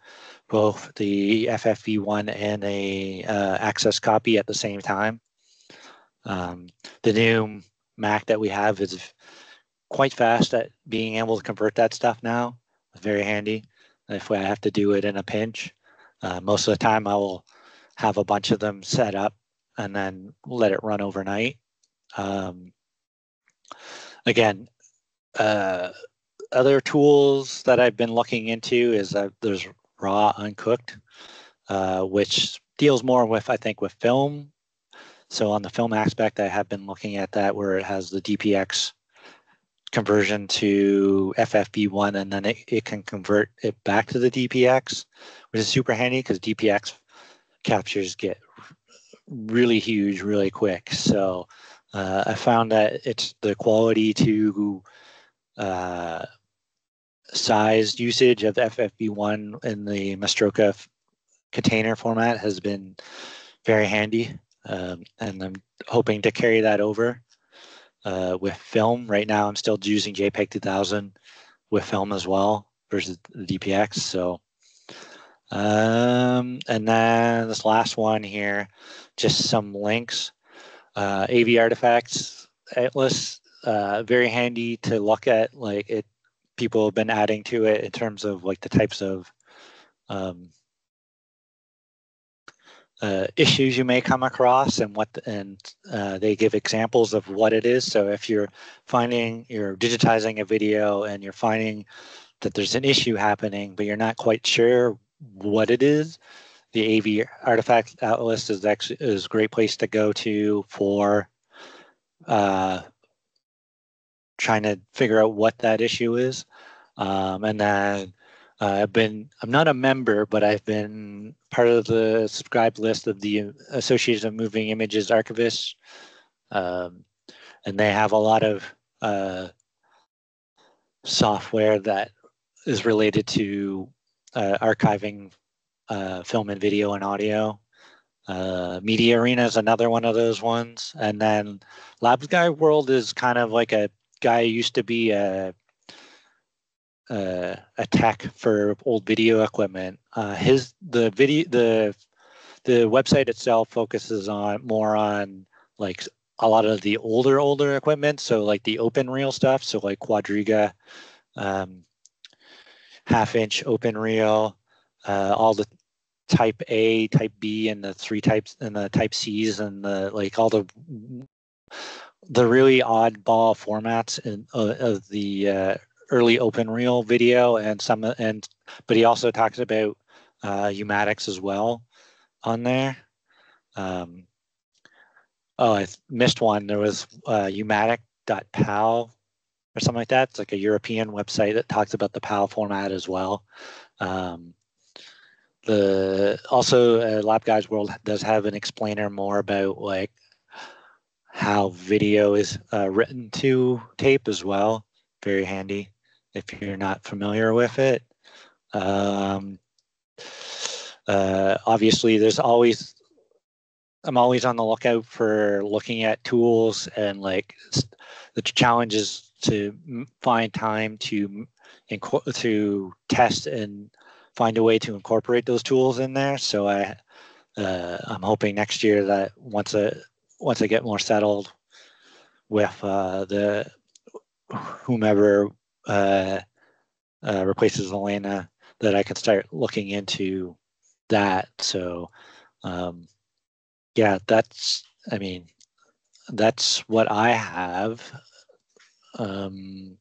both the FFV1 and a uh, access copy at the same time. Um, the new Mac that we have is quite fast at being able to convert that stuff now. It's very handy if I have to do it in a pinch. Uh, most of the time, I will have a bunch of them set up and then let it run overnight. Um, again, uh, other tools that I've been looking into is uh, there's RAWcooked, uh, which deals more with I think with film So on the film aspect, I have been looking at that where it has the DPX conversion to FFV1 and then it, it can convert it back to the DPX, which is super handy because DPX captures get really huge really quick. So uh, I found that it's the quality to uh, size usage of FFV1 in the Matroska container format has been very handy. Um, and I'm hoping to carry that over uh, with film. Right now, I'm still using JPEG 2000 with film as well versus the DPX. So, um, and then this last one here, just some links. Uh, AV artifacts atlas, uh, very handy to look at. Like it, people have been adding to it in terms of like the types of um, uh, issues you may come across and what and uh, they give examples of what it is. So if you're finding you're digitizing a video and you're finding that there's an issue happening but you're not quite sure what it is the AV artifact atlas is actually is a great place to go to for uh, trying to figure out what that issue is um, and then uh, I've been, I'm not a member, but I've been part of the subscribed list of the Association of Moving Images Archivists. Um, and they have a lot of uh, software that is related to uh, archiving uh, film and video and audio. Uh, MediaArea is another one of those ones. And then LabGuy's World is kind of like a guy used to be a a tech for old video equipment. Uh, his the video the the website itself focuses on more on like a lot of the older older equipment. So like the open reel stuff. So like Quadriga, um, half inch open reel, uh, all the type A, type B, and the three types and the type C's and the like all the the really oddball formats in, uh, of the uh, early open reel video and some and but he also talks about uh U-matic as well on there. Um oh i missed one. There was uh U-matic.pal or something like that. It's like a european website that talks about the pal format as well. Um the also uh, LabGuy's World does have an explainer more about like how video is uh, written to tape as well very handy if you're not familiar with it. Um, uh, obviously, there's always, I'm always on the lookout for looking at tools and like the challenge is to find time to to test and find a way to incorporate those tools in there. So I, uh, I'm hoping next year that once I once I get more settled with uh, the whomever uh, uh, replaces Elena, that I can start looking into that. So, um, yeah, that's, I mean, that's what I have. Um,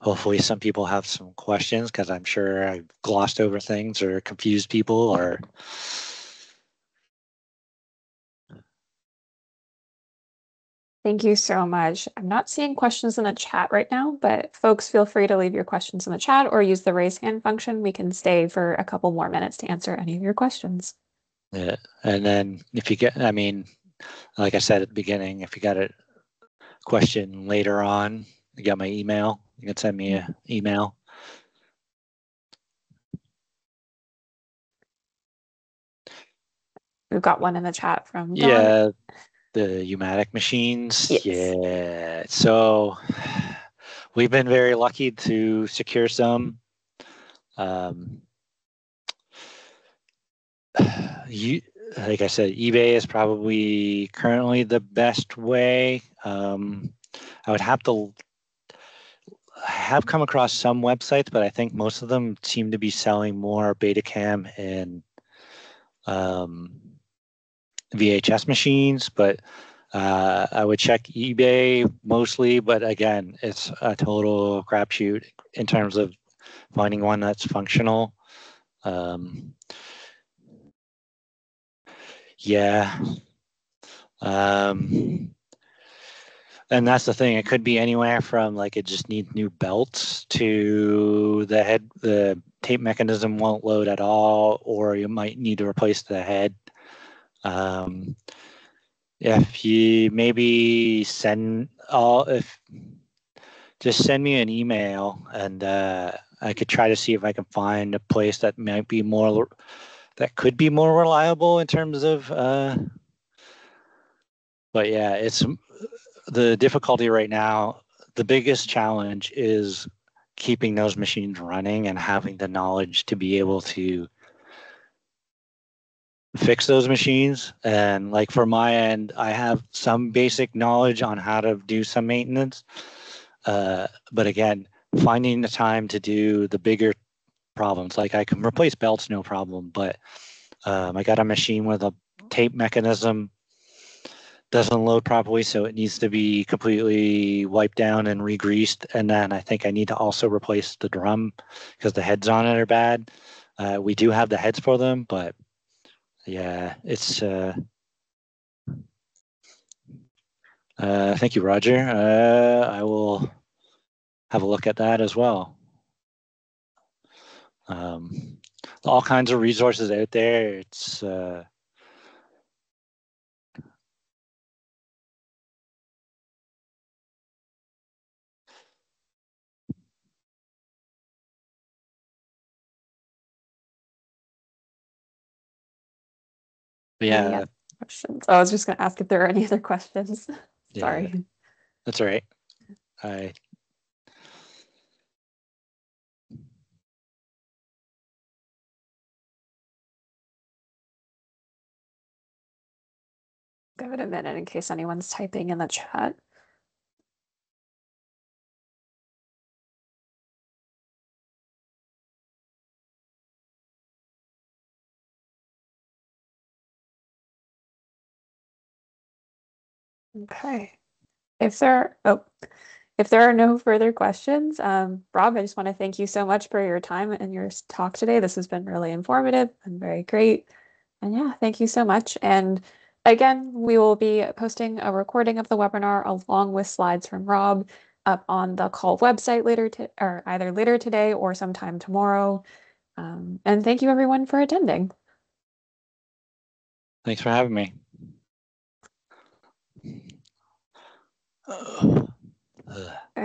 hopefully some people have some questions because I'm sure I've glossed over things or confused people or Thank you so much. I'm not seeing questions in the chat right now, but folks, feel free to leave your questions in the chat or use the raise hand function. We can stay for a couple more minutes to answer any of your questions. Yeah, and then if you get, I mean, like I said at the beginning, if you got a question later on, you got my email. You can send me an email. We've got one in the chat from Dawn. Yeah, the U-matic machines. Yes. Yeah. So we've been very lucky to secure some. Um, you, like I said, eBay is probably currently the best way. Um, I would have to have come across some websites, but I think most of them seem to be selling more Betacam and um, VHS machines, but uh, I would check eBay mostly. But again, it's a total crapshoot in terms of finding one that's functional. Um, yeah, Um, and that's the thing. It could be anywhere from like it just needs new belts to the head, the tape mechanism won't load at all, or you might need to replace the head. Um, if you maybe send all, if just send me an email and uh, I could try to see if I can find a place that might be more, that could be more reliable in terms of. Uh, but yeah, it's the difficulty right now. The biggest challenge is keeping those machines running and having the knowledge to be able to fix those machines. And like for my end, I have some basic knowledge on how to do some maintenance. Uh, but again, finding the time to do the bigger problems, like I can replace belts, no problem. But um, I got a machine with a tape mechanism doesn't load properly, so it needs to be completely wiped down and re-greased. And then I think I need to also replace the drum because the heads on it are bad. Uh, we do have the heads for them, but yeah, it's. Uh, uh, thank you, Roger. Uh, I will have a look at that as well. Um, all kinds of resources out there. It's uh, yeah, Questions. Oh, I was just gonna ask if there are any other questions. yeah, Sorry. that's all right. I Give it a minute in case anyone's typing in the chat. Okay. If there, oh, if there are no further questions, um, Rob, I just want to thank you so much for your time and your talk today. This has been really informative and very great. And yeah, thank you so much. And again, we will be posting a recording of the webinar along with slides from Rob up on the CAAL website later to, or either later today or sometime tomorrow. Um, and thank you everyone for attending. thanks for having me. Uh, uh.